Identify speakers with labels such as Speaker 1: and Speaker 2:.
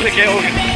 Speaker 1: Obrigado.